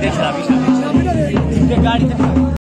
Δεν πίσω. Δεν κάνει